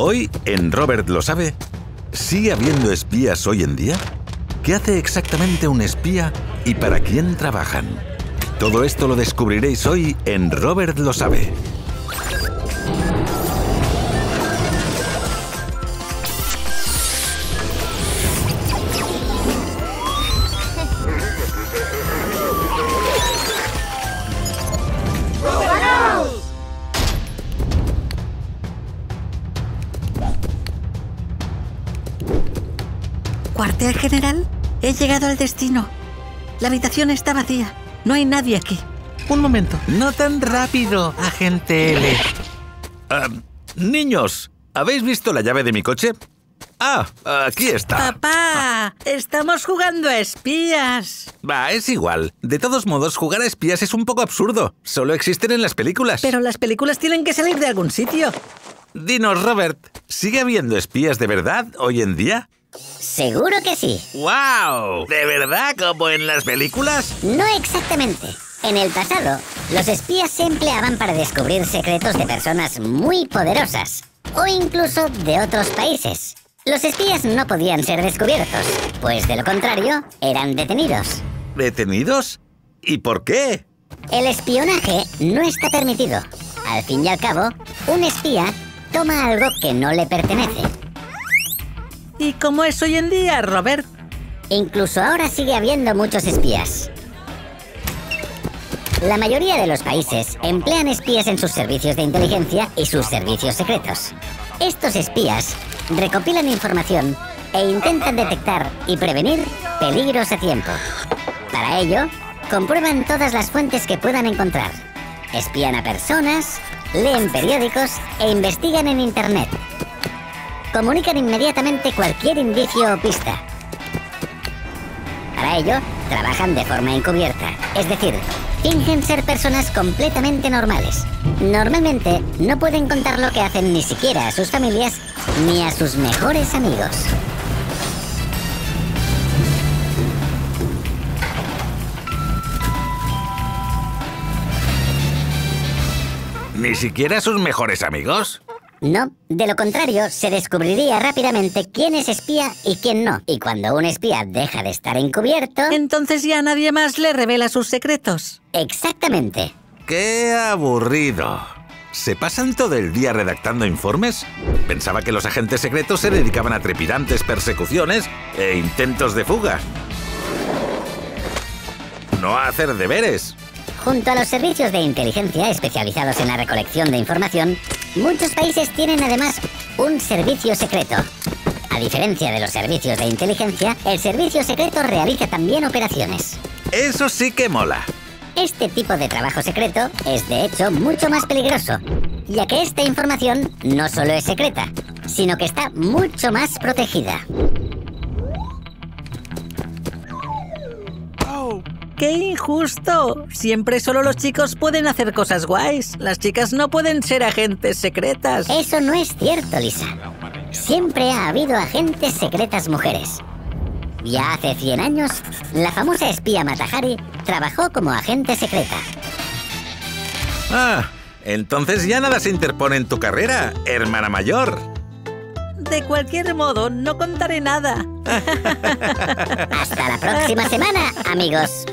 Hoy, en Robert lo sabe, ¿sigue habiendo espías hoy en día? ¿Qué hace exactamente un espía y para quién trabajan? Todo esto lo descubriréis hoy en Robert lo sabe. ¿Cuartel general? He llegado al destino. La habitación está vacía. No hay nadie aquí. Un momento. No tan rápido, agente L. Ah, niños, ¿habéis visto la llave de mi coche? Ah, aquí está. Papá, estamos jugando a espías. Va, es igual. De todos modos, jugar a espías es un poco absurdo. Solo existen en las películas. Pero las películas tienen que salir de algún sitio. Dinos, Robert, ¿sigue habiendo espías de verdad hoy en día? Seguro que sí. ¡Wow! ¿De verdad como en las películas? No exactamente. En el pasado, los espías se empleaban para descubrir secretos de personas muy poderosas o incluso de otros países. Los espías no podían ser descubiertos, pues de lo contrario, eran detenidos. ¿Detenidos? ¿Y por qué? El espionaje no está permitido. Al fin y al cabo, un espía toma algo que no le pertenece. ¿Y cómo es hoy en día, Robert? Incluso ahora sigue habiendo muchos espías. La mayoría de los países emplean espías en sus servicios de inteligencia y sus servicios secretos. Estos espías recopilan información e intentan detectar y prevenir peligros a tiempo. Para ello, comprueban todas las fuentes que puedan encontrar. Espían a personas, leen periódicos e investigan en Internet. Comunican inmediatamente cualquier indicio o pista. Para ello, trabajan de forma encubierta, es decir, fingen ser personas completamente normales. Normalmente no pueden contar lo que hacen ni siquiera a sus familias ni a sus mejores amigos. ¿Ni siquiera sus mejores amigos? No, de lo contrario, se descubriría rápidamente quién es espía y quién no. Y cuando un espía deja de estar encubierto... Entonces ya nadie más le revela sus secretos. Exactamente. ¡Qué aburrido! ¿Se pasan todo el día redactando informes? Pensaba que los agentes secretos se dedicaban a trepidantes persecuciones e intentos de fuga. No a hacer deberes. Junto a los servicios de inteligencia especializados en la recolección de información, muchos países tienen además un servicio secreto. A diferencia de los servicios de inteligencia, el servicio secreto realiza también operaciones. Eso sí que mola. Este tipo de trabajo secreto es de hecho mucho más peligroso, ya que esta información no solo es secreta, sino que está mucho más protegida. ¡Qué injusto! Siempre solo los chicos pueden hacer cosas guays. Las chicas no pueden ser agentes secretas. Eso no es cierto, Lisa. Siempre ha habido agentes secretas mujeres. Ya hace 100 años, la famosa espía Matahari trabajó como agente secreta. Ah, entonces ya nada se interpone en tu carrera, hermana mayor. De cualquier modo, no contaré nada. Hasta la próxima semana, amigos.